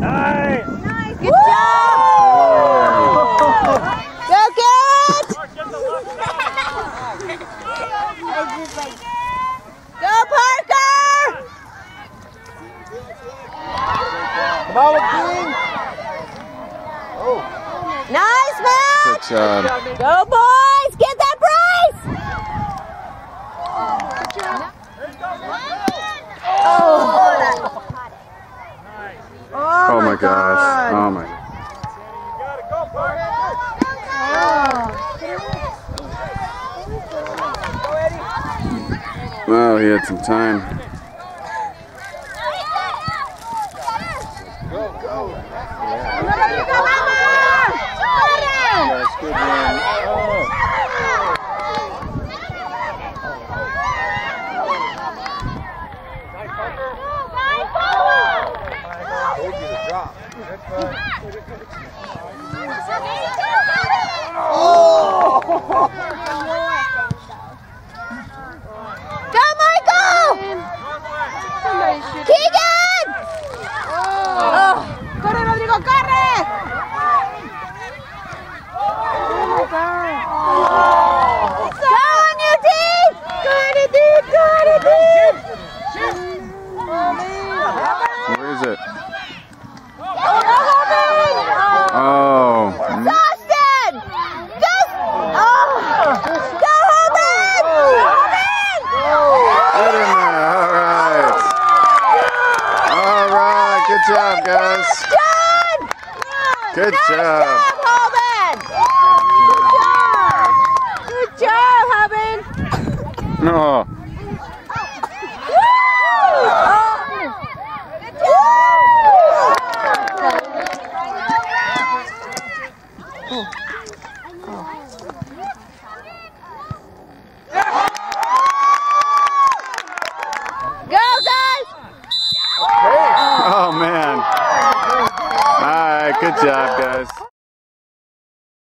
Nice! Good job! Go get! Go Parker! Come on, King! Nice match! Good job. Go boys! Get that prize! Oh! Oh my gosh. Oh, oh my. Well, he had some time. That's good, drop. Right. Good job, guys. Good Nice job. job, Hoban! Good job! Good job, Hoban! No. Woo! Oh. Good job! Go, guys! Oh man. All right. Good job, guys.